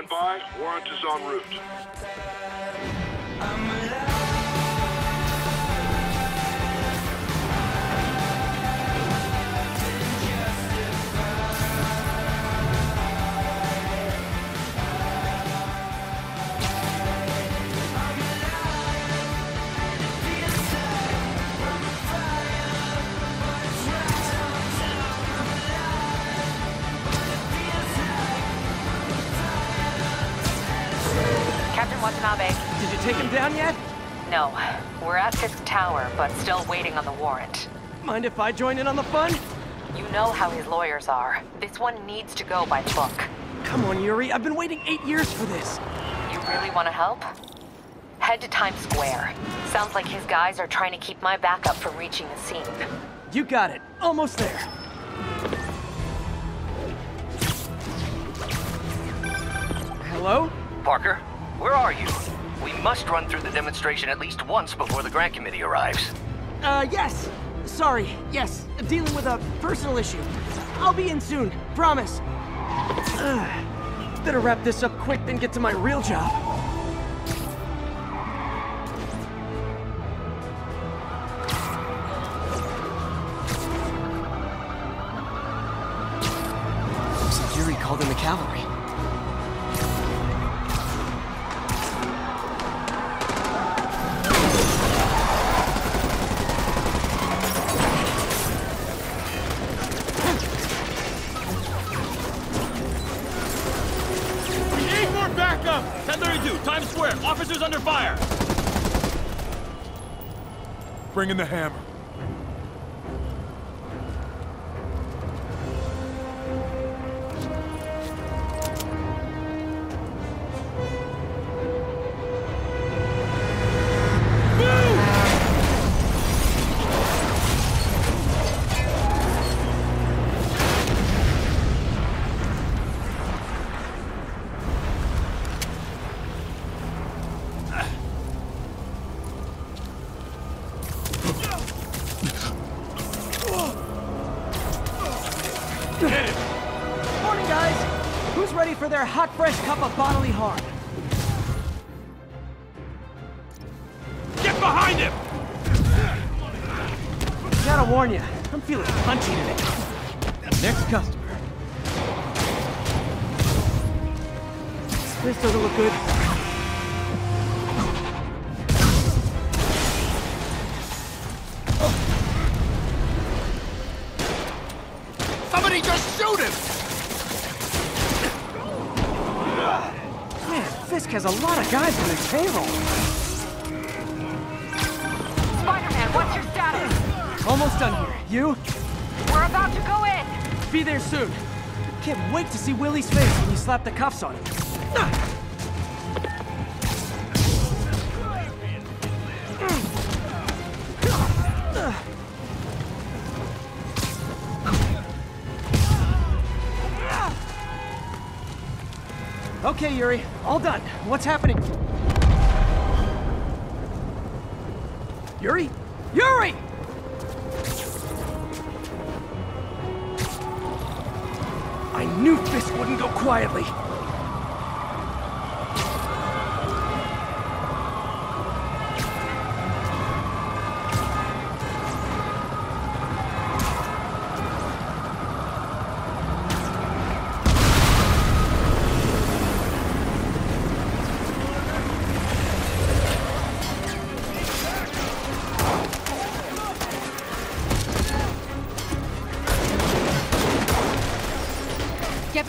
Stand by. Warrant is en route. Mind if I join in on the fun? You know how his lawyers are. This one needs to go by the book. Come on, Yuri. I've been waiting eight years for this. You really want to help? Head to Times Square. Sounds like his guys are trying to keep my backup from reaching the scene. You got it. Almost there. Hello? Parker, where are you? We must run through the demonstration at least once before the grant committee arrives. Uh, yes. Sorry. Yes. Dealing with a personal issue. I'll be in soon. Promise. Ugh. Better wrap this up quick than get to my real job. Bring in the hammer. This doesn't look good. Somebody just shoot him! Man, Fisk has a lot of guys on his payroll. Spider-Man, what's your status? Almost done here. You? We're about to go in! Be there soon. Can't wait to see Willie's face when you slap the cuffs on him. Okay, Yuri. All done. What's happening? Yuri? Yuri! I knew Fisk wouldn't go quietly.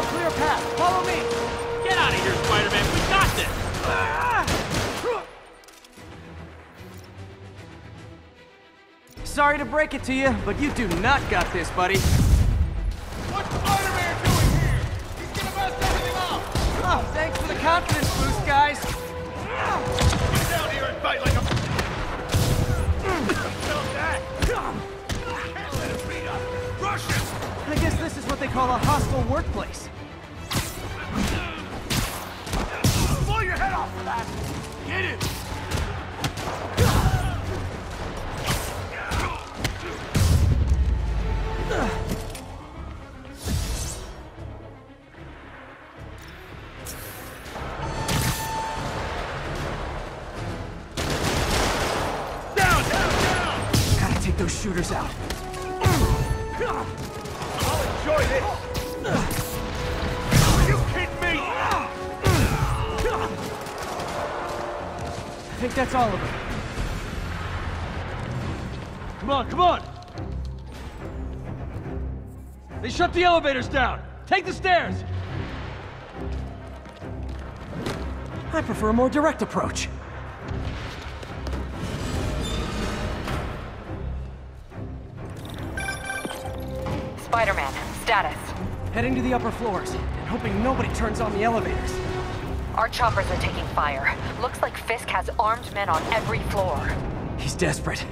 I'll clear a path. Follow me. Get out of here, Spider-Man. We got this. Sorry to break it to you, but you do not got this, buddy. What's Spider-Man doing here? He's gonna mess everything up! Oh, thanks for the confidence boost, guys. Get down here and fight like a... Felt that? Can't let him beat us! Rush! I guess this is what they call a hostile workplace. Get him! Come on, come on. They shut the elevators down. Take the stairs. I prefer a more direct approach. Spider-Man, status. Heading to the upper floors, and hoping nobody turns on the elevators. Our choppers are taking fire. Looks like Fisk has armed men on every floor. He's desperate.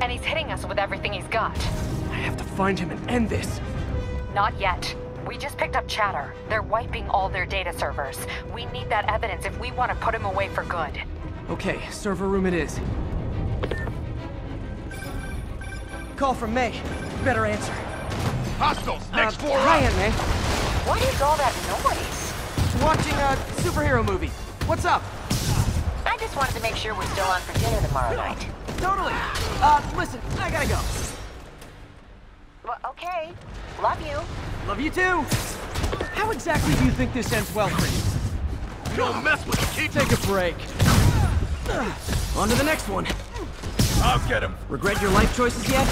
And he's hitting us with everything he's got. I have to find him and end this. Not yet. We just picked up chatter. They're wiping all their data servers. We need that evidence if we want to put him away for good. Okay, server room it is. Call from May. Better answer. Hostiles, next uh, floor Hi, up! Aunt May. What is all that noise? Watching a superhero movie. What's up? I just wanted to make sure we're still on for dinner tomorrow night. Totally. Uh, listen, I gotta go. Well, okay. Love you. Love you too. How exactly do you think this ends well for you? You don't mess with the keep. Take a break. On to the next one. I'll get him. Regret your life choices yet?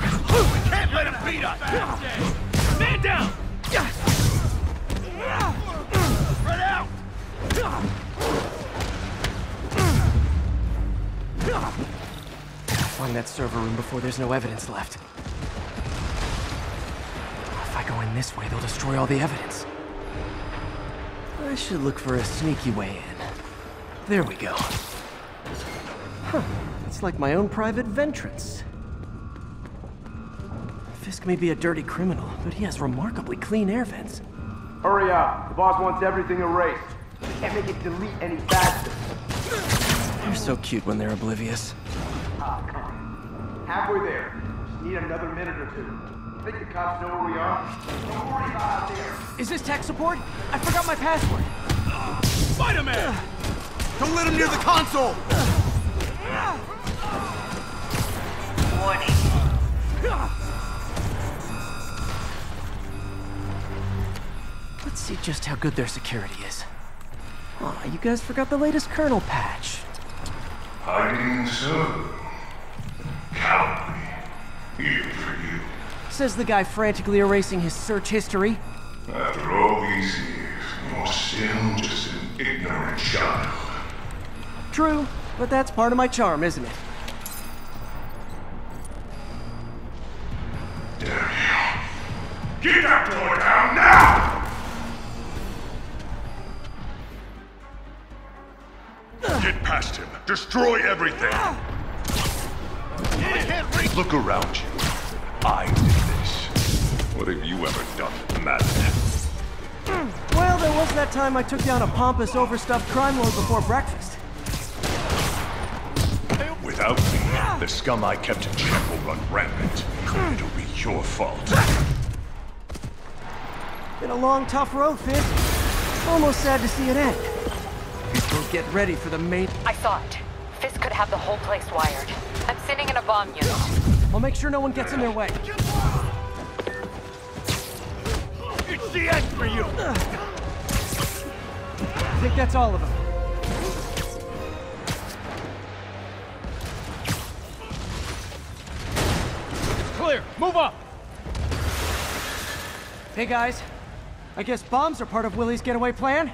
We can't let him beat us! Man down! Spread out! Find that server room before there's no evidence left. If I go in this way, they'll destroy all the evidence. I should look for a sneaky way in. There we go. Huh. It's like my own private ventrance. Fisk may be a dirty criminal, but he has remarkably clean air vents. Hurry up. The boss wants everything erased. We Can't make it delete any faster. They're so cute when they're oblivious. Halfway there. Just need another minute or two. Think the cops know where we are? Don't worry about out there. Is this tech support? I forgot my password. Spider-Man! Don't let him near the console! Let's see just how good their security is. Aw, you guys forgot the latest kernel patch. Hiding so. Cowardly. Even for you. Says the guy frantically erasing his search history. After all these years, you're still just an ignorant child. True, but that's part of my charm, isn't it? Damn you. Get that door down now! Get past him. Destroy everything. Look around you. I did this. What have you ever done, Madman? Well, there was that time I took down a pompous, overstuffed crime lord before breakfast. Without me, the scum I kept in check will run rampant. It'll be your fault. Been a long, tough road, Fisk. Almost sad to see it end. Get ready for the main... I saw it. Fisk could have the whole place wired. I'm sending in a bomb unit. I'll make sure no one gets in their way. It's the end for you! I think that's all of them. Clear! Move up! Hey guys, I guess bombs are part of Willie's getaway plan?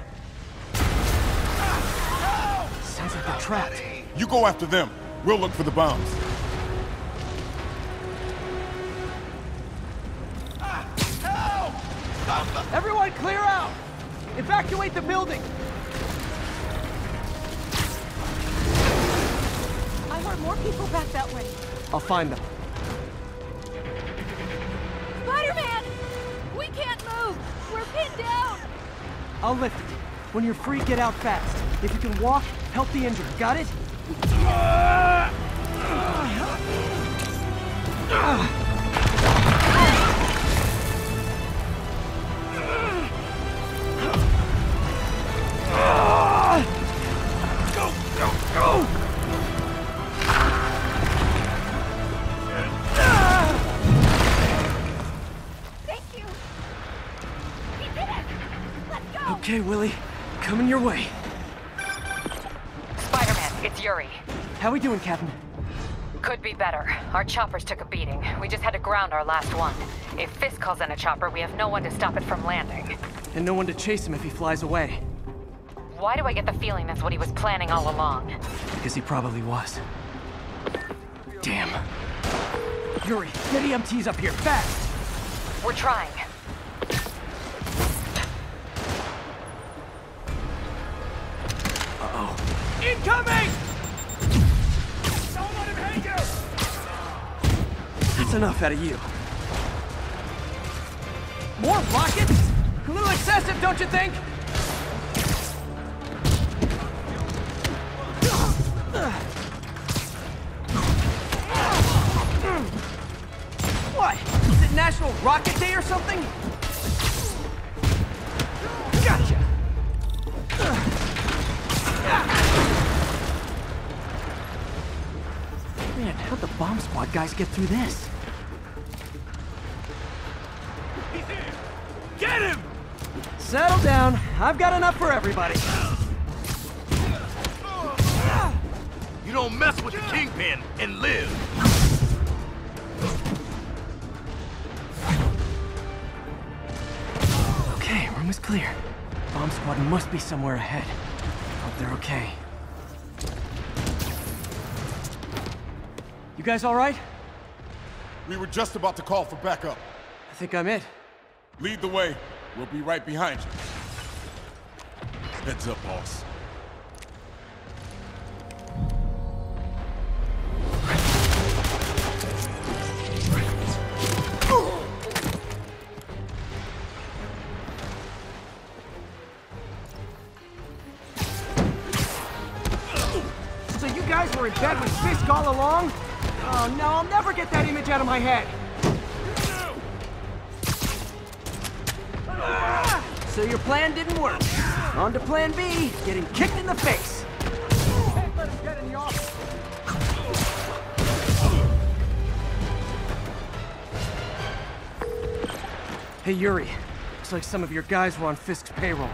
Trapped. You go after them. We'll look for the bombs. Everyone clear out! Evacuate the building! I heard more people back that way. I'll find them. Spider-Man! We can't move! We're pinned down! I'll lift it. When you're free, get out fast. If you can walk, help the injured. Got it? Go, go, go! Thank you! We did it! Let's go! Okay, Willie. Coming your way. Spider-Man, it's Yuri. How are we doing, Captain? Could be better. Our choppers took a beating. We just had to ground our last one. If Fisk calls in a chopper, we have no one to stop it from landing. And no one to chase him if he flies away. Why do I get the feeling that's what he was planning all along? Because he probably was. Damn. Yuri, get EMTs up here, fast! We're trying. Enough out of you. More rockets? A little excessive, don't you think? What? Is it National Rocket Day or something? Gotcha! Man, how'd the bomb squad guys get through this? I've got enough for everybody. You don't mess with the Kingpin and live! Okay, room is clear. Bomb squad must be somewhere ahead. Hope they're okay. You guys all right? We were just about to call for backup. I think I'm it. Lead the way. We'll be right behind you. Heads up, boss. So you guys were in bed with Fisk all along? Oh no, I'll never get that image out of my head. So your plan didn't work. On to plan B, getting kicked in the face. Can't let him get in the office. Hey Yuri, looks like some of your guys were on Fisk's payroll.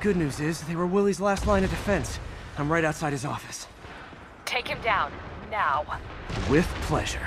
Good news is, they were Willie's last line of defense. I'm right outside his office. Take him down. Now. With pleasure.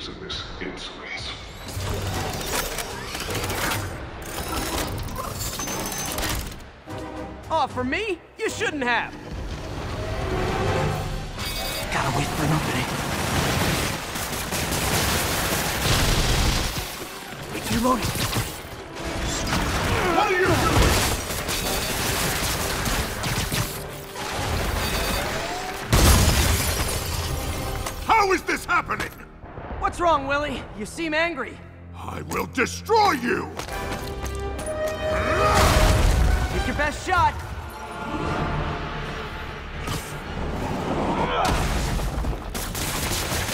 Eighty of this insolence. Oh, for me? You shouldn't have. Gotta wait for an opening. It's reloading. Wrong, Willie? You seem angry. I will destroy you! Take your best shot.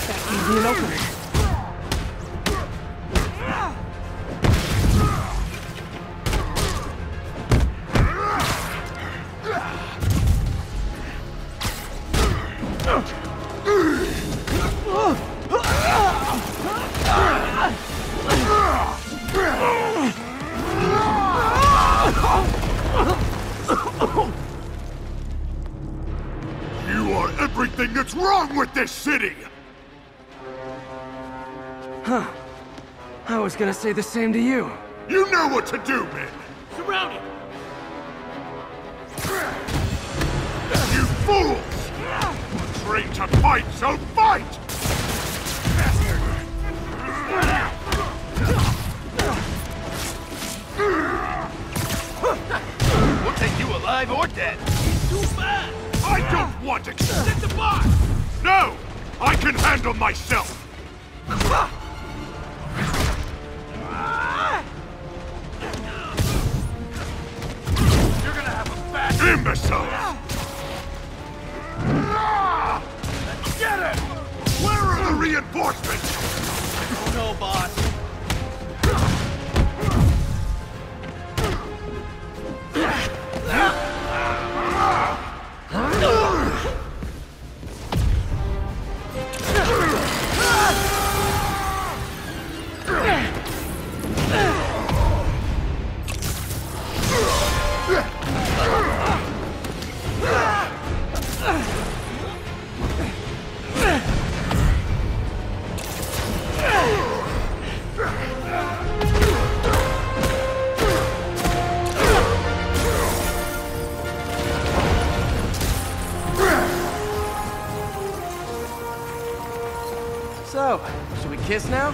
That gave me an opening. Wrong with this city! Huh. I was gonna say the same to you. You know what to do, men! Surrounded! You fools! Trained to fight, so fight! We'll take you alive or dead. He's Too bad. I don't want to... Get the box! No! I can handle myself! now?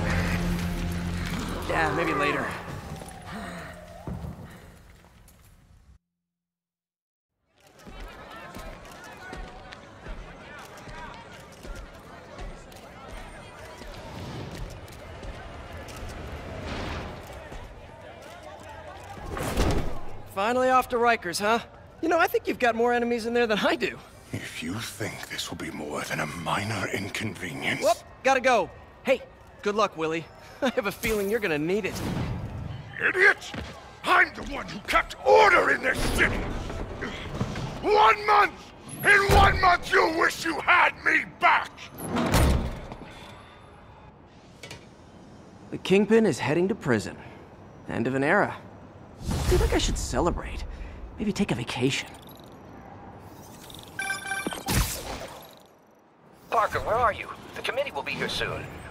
Yeah, maybe later. Finally off to Rikers, huh? You know, I think you've got more enemies in there than I do. If you think this will be more than a minor inconvenience... Whoop, gotta go. Hey, good luck, Willie. I have a feeling you're gonna need it. Idiot! I'm the one who kept order in this city! One month! In one month you'll wish you had me back! The Kingpin is heading to prison. End of an era. I feel like I should celebrate. Maybe take a vacation. Parker, where are you? The committee will be here soon.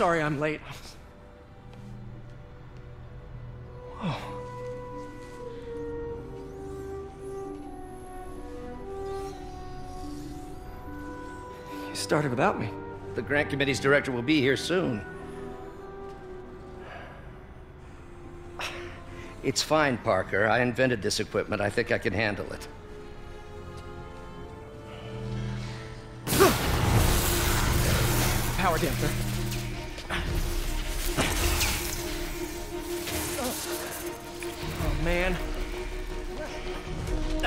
sorry I'm late. Oh. You started without me. The grant committee's director will be here soon. It's fine, Parker. I invented this equipment. I think I can handle it. Power damper.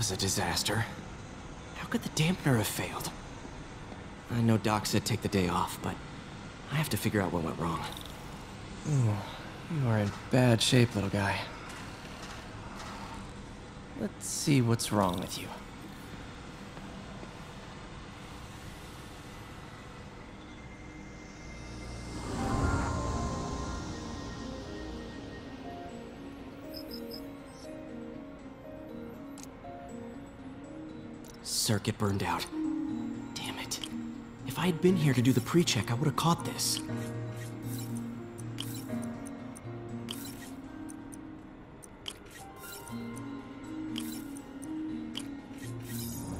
Was a disaster. How could the dampener have failed? I know Doc said take the day off, but I have to figure out what went wrong. Ooh, you are in bad shape, little guy. Let's see what's wrong with you. Circuit burned out. Damn it. If I had been here to do the pre-check, I would have caught this.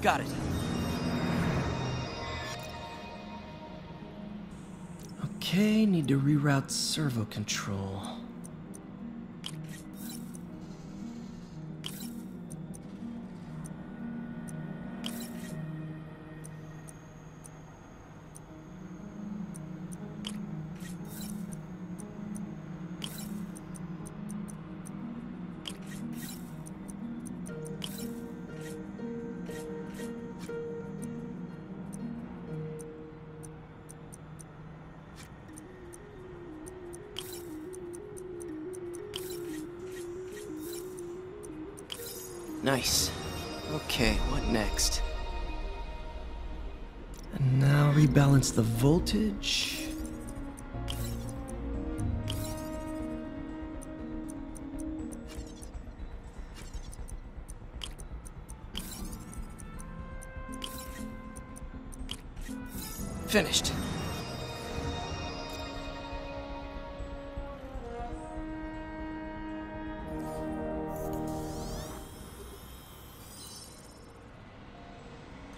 Got it. Okay, need to reroute servo control. Now rebalance the voltage. Finished.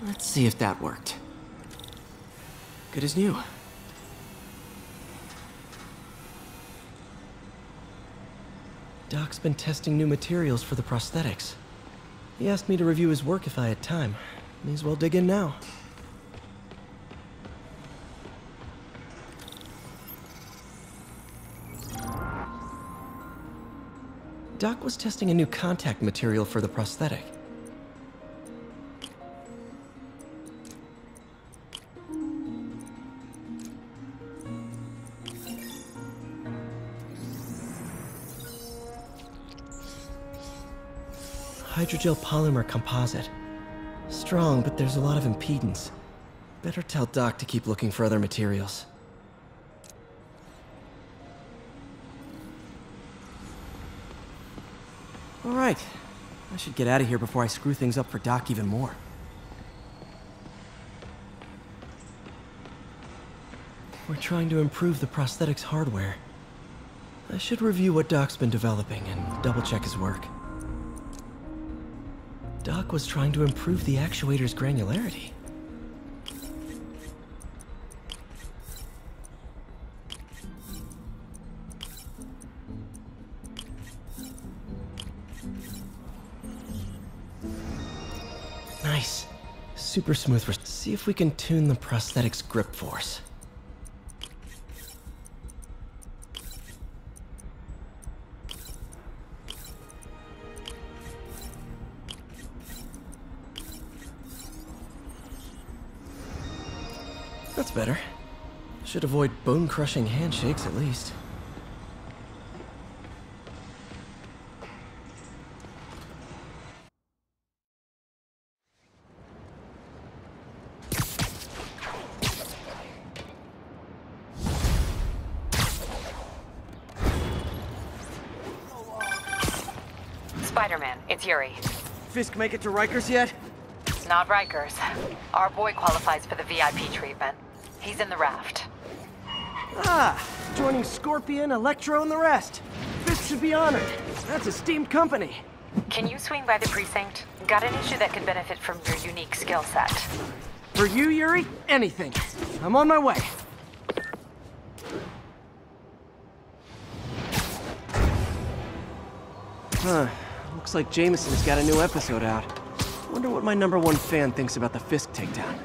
Let's see if that worked. Good as new. Doc's been testing new materials for the prosthetics. He asked me to review his work if I had time. May as well dig in now. Doc was testing a new contact material for the prosthetic. Hydrogel polymer composite. Strong, but there's a lot of impedance. Better tell Doc to keep looking for other materials. All right. I should get out of here before I screw things up for Doc even more. We're trying to improve the prosthetics hardware. I should review what Doc's been developing and double check his work. Doc was trying to improve the actuator's granularity. Nice. Super smooth. See if we can tune the prosthetic's grip force. That's better. Should avoid bone crushing handshakes at least. Spider-Man, it's Yuri. Fisk make it to Rikers yet? Not Rikers. Our boy qualifies for the VIP treatment. He's in the raft. Ah, joining Scorpion, Electro, and the rest. Fisk should be honored. That's a steamed company. Can you swing by the precinct? Got an issue that could benefit from your unique skill set. For you, Yuri, anything. I'm on my way. Huh. Looks like Jameson's got a new episode out. Wonder what my number one fan thinks about the Fisk takedown.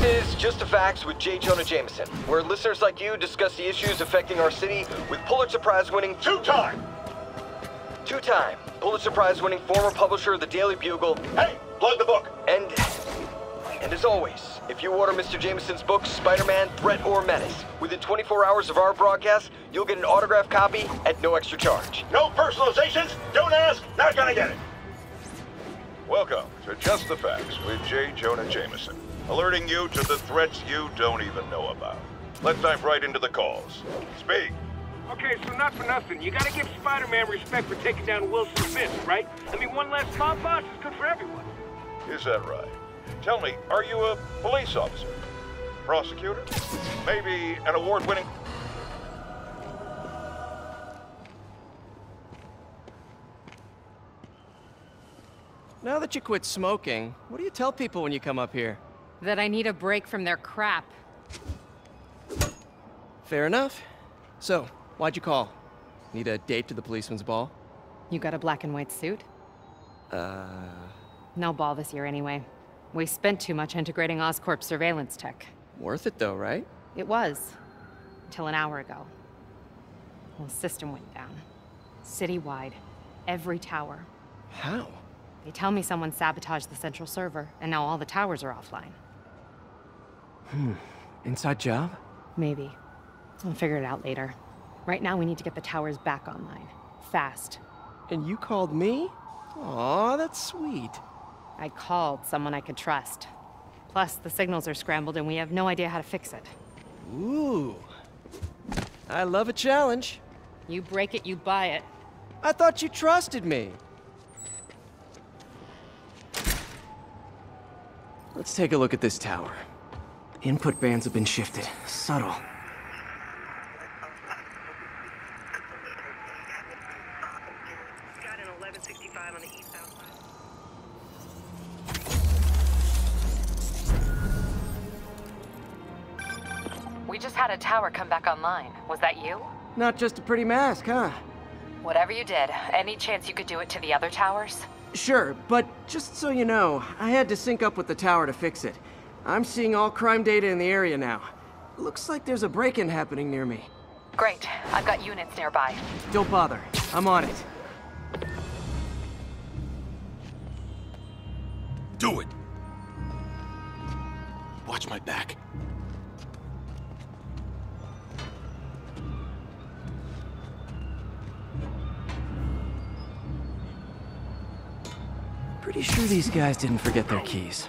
This is Just the Facts with J. Jonah Jameson, where listeners like you discuss the issues affecting our city with Pulitzer Prize winning two-time, two-time Pulitzer Prize winning former publisher of the Daily Bugle. Hey, plug the book. And, and as always, if you order Mr. Jameson's book, Spider-Man, Threat or Menace, within 24 hours of our broadcast, you'll get an autographed copy at no extra charge. No personalizations. Don't ask. Not gonna get it. Welcome to Just the Facts with J. Jonah Jameson, alerting you to the threats you don't even know about. Let's dive right into the calls. Speak. Okay, so not for nothing. You gotta give Spider-Man respect for taking down Wilson Fisk, right? I mean, one less mob boss is good for everyone. Is that right? Tell me, are you a police officer? Prosecutor? Maybe an award-winning... Now that you quit smoking, what do you tell people when you come up here? That I need a break from their crap. Fair enough. So, why'd you call? Need a date to the policeman's ball? You got a black and white suit? Uh... No ball this year anyway. We spent too much integrating Oscorp surveillance tech. Worth it though, right? It was. Until an hour ago. The whole system went down. Citywide. Every tower. How? They tell me someone sabotaged the central server, and now all the towers are offline. Hmm. Inside job? Maybe. I'll figure it out later. Right now, we need to get the towers back online. Fast. And you called me? Aw, that's sweet. I called someone I could trust. Plus, the signals are scrambled and we have no idea how to fix it. Ooh. I love a challenge. You break it, you buy it. I thought you trusted me. Let's take a look at this tower. Input bands have been shifted. Subtle. Got an 1165 on the eastbound side. We just had a tower come back online. Was that you? Not just a pretty mask, huh? Whatever you did, any chance you could do it to the other towers? Sure, but just so you know, I had to sync up with the tower to fix it. I'm seeing all crime data in the area now. Looks like there's a break-in happening near me. Great. I've got units nearby. Don't bother. I'm on it. Do it! Watch my back. Pretty sure these guys didn't forget their keys.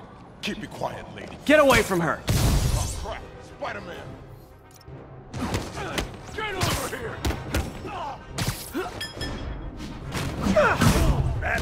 Keep it quiet, lady. Get away from her! Oh, crap. Spider-Man. Get over here! Ah. Ah. That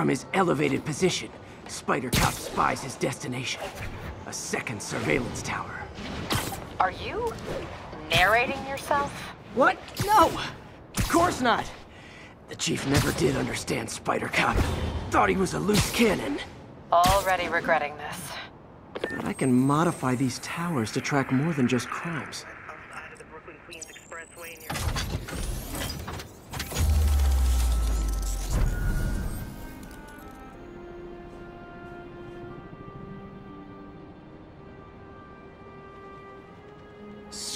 From his elevated position, Spider Cop spies his destination. A second surveillance tower. Are you narrating yourself? What? No! Of course not! The Chief never did understand Spider Cop. Thought he was a loose cannon. Already regretting this. But I can modify these towers to track more than just crimes.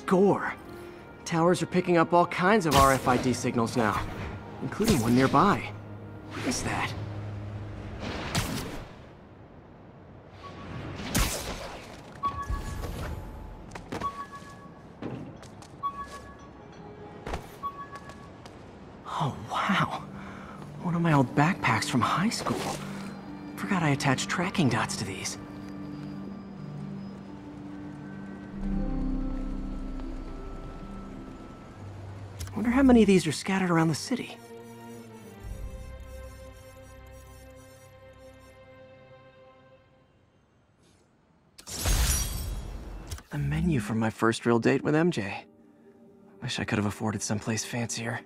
Score! Towers are picking up all kinds of RFID signals now, including one nearby. What is that? Oh, wow. One of my old backpacks from high school. Forgot I attached tracking dots to these. How many of these are scattered around the city. The menu from my first real date with MJ. Wish I could have afforded someplace fancier.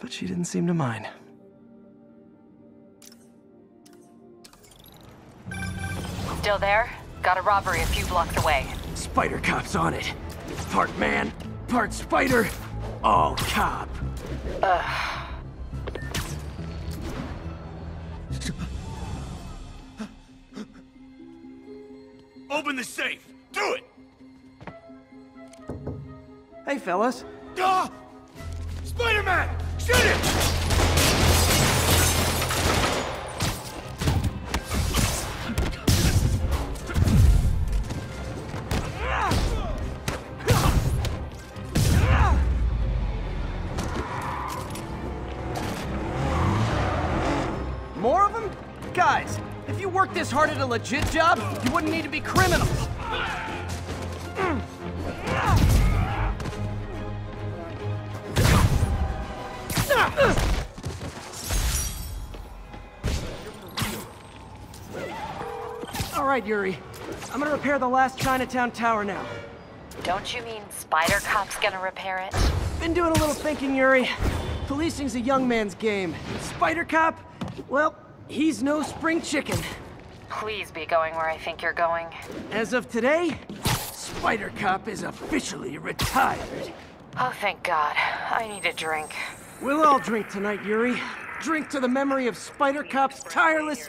But she didn't seem to mind. Still there? Got a robbery a few blocks away. Spider Cop's on it. Part man, part spider, all cop. Ugh. Open the safe! Do it! Hey, fellas. Ah! Spider-Man! Shoot it! This hard at a legit job, you wouldn't need to be criminals. All right, Yuri. I'm gonna repair the last Chinatown tower now. Don't you mean Spider Cop's gonna repair it? Been doing a little thinking, Yuri. Policing's a young man's game. Spider Cop? Well, he's no spring chicken. Please be going where I think you're going. As of today, Spider Cop is officially retired. Oh, thank God. I need a drink. We'll all drink tonight, Yuri. Drink to the memory of Spider Cop's tireless.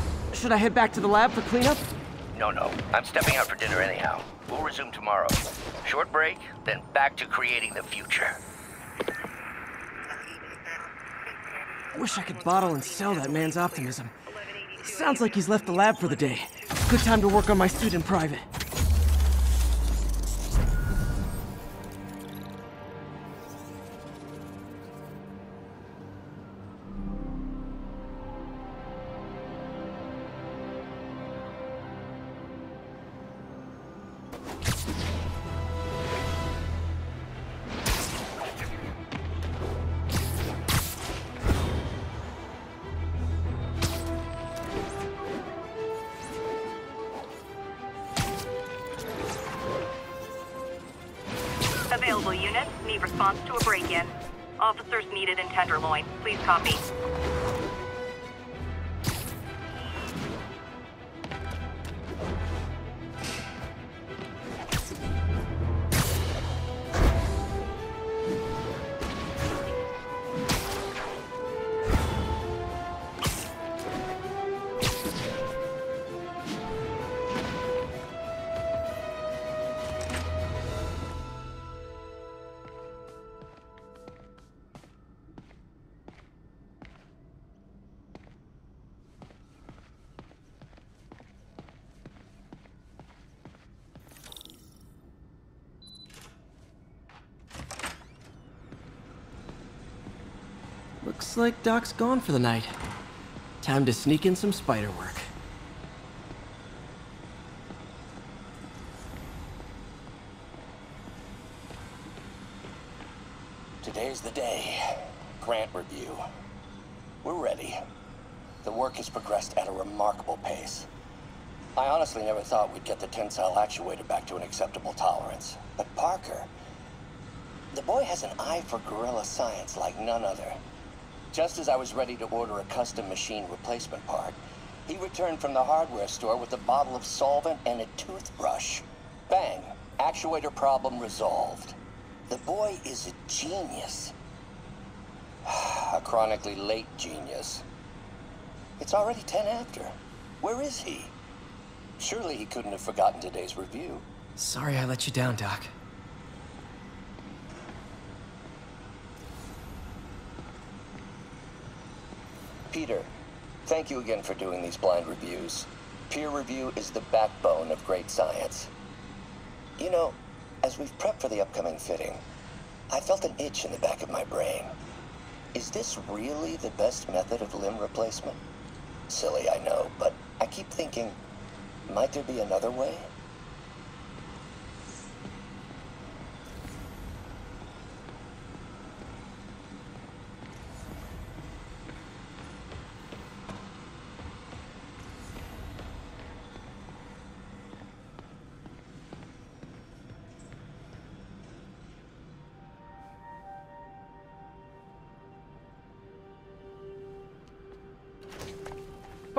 Should I head back to the lab for cleanup? No, no. I'm stepping out for dinner anyhow. We'll resume tomorrow. Short break, then back to creating the future. Wish I could bottle and sell that man's optimism. Sounds like he's left the lab for the day. Good time to work on my suit in private. Copy. Like Doc's gone for the night. Time to sneak in some spider work. Today's the day. Grant review. We're ready. The work has progressed at a remarkable pace. I honestly never thought we'd get the tensile actuator back to an acceptable tolerance. But Parker, the boy has an eye for guerrilla science like none other. Just as I was ready to order a custom machine replacement part, he returned from the hardware store with a bottle of solvent and a toothbrush. Bang! Actuator problem resolved. The boy is a genius. a chronically late genius. It's already 10 after. Where is he? Surely he couldn't have forgotten today's review. Sorry I let you down, Doc. Peter, thank you again for doing these blind reviews. Peer review is the backbone of great science. You know, as we've prepped for the upcoming fitting, I felt an itch in the back of my brain. Is this really the best method of limb replacement? Silly, I know, but I keep thinking, might there be another way?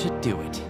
should do it.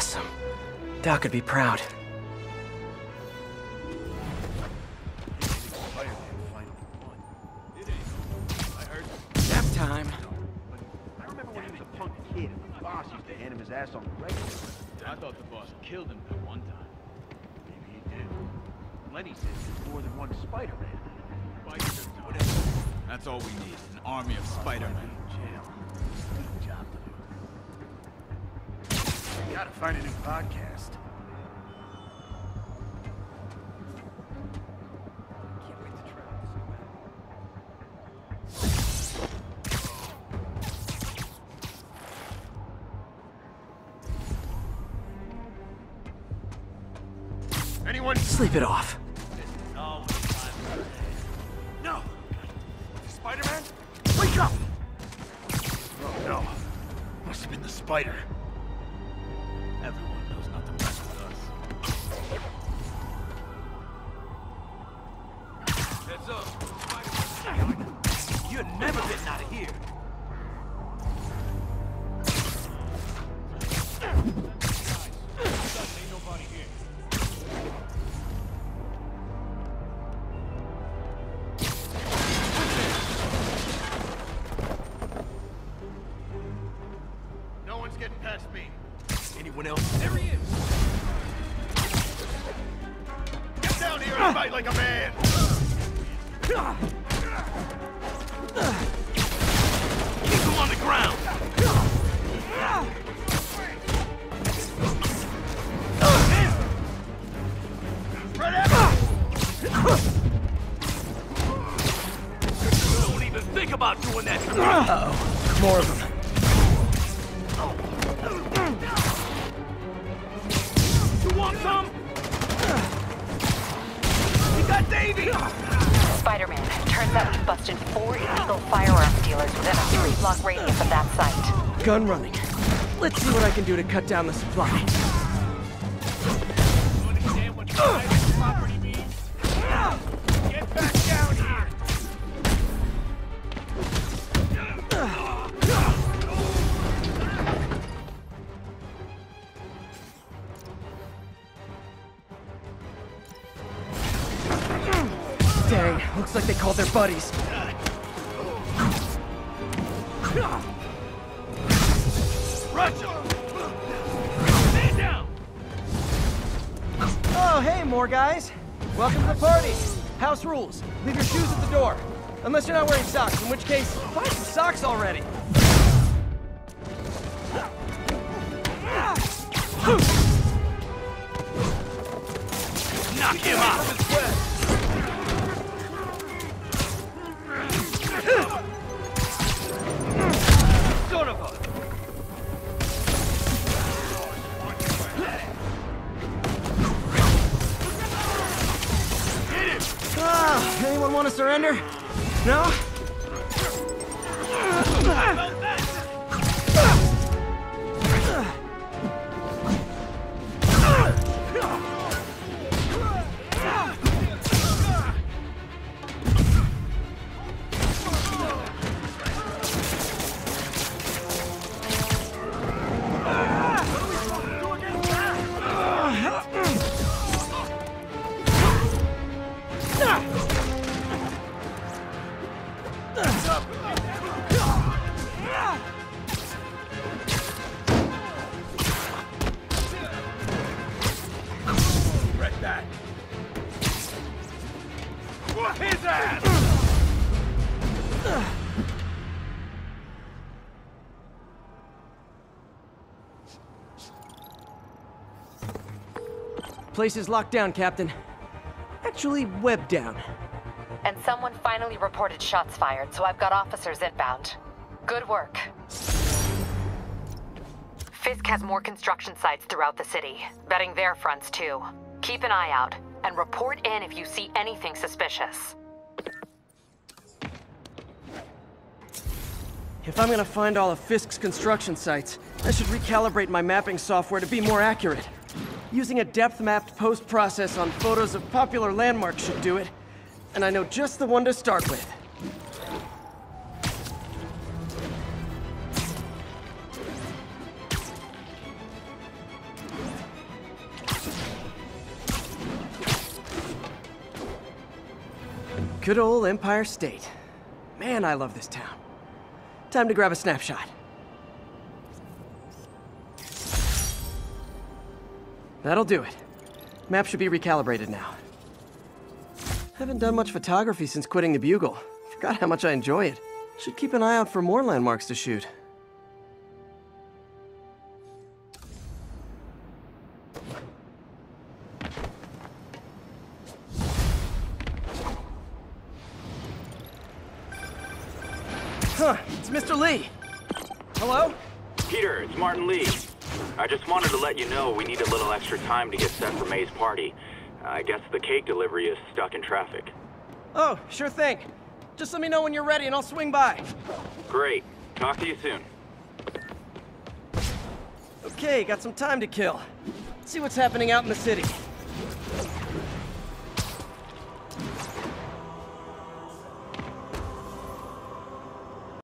Awesome. Doc could be proud. Nap time. I remember when he was a punk kid the boss used to hand him his ass on the regular. I thought the boss killed him that one time. Maybe he did. Lenny says there's more than one Spider-Man. That's all we need, an army of Spider-Men. Gotta find a new podcast. Like a man! Keep him on the ground! Don't even think about doing that to me! Uh-oh. More of them. Turns we busted four illegal firearms dealers within a three-block radius of that site. Gun running. Let's see what I can do to cut down the supply. Ah, anyone want to surrender? No? Place is locked down, Captain. Actually, webbed down. And someone finally reported shots fired, so I've got officers inbound. Good work. Fisk has more construction sites throughout the city, betting their fronts too. Keep an eye out, and report in if you see anything suspicious. If I'm gonna find all of Fisk's construction sites, I should recalibrate my mapping software to be more accurate. Using a depth-mapped post-process on photos of popular landmarks should do it, and I know just the one to start with. Good old Empire State. Man, I love this town. Time to grab a snapshot. That'll do it. Map should be recalibrated now. Haven't done much photography since quitting the Bugle. Forgot how much I enjoy it. Should keep an eye out for more landmarks to shoot. Extra time to get set for May's party. Uh, I guess the cake delivery is stuck in traffic. Oh, sure thing. Just let me know when you're ready and I'll swing by. Great. Talk to you soon. Okay, got some time to kill. Let's see what's happening out in the city.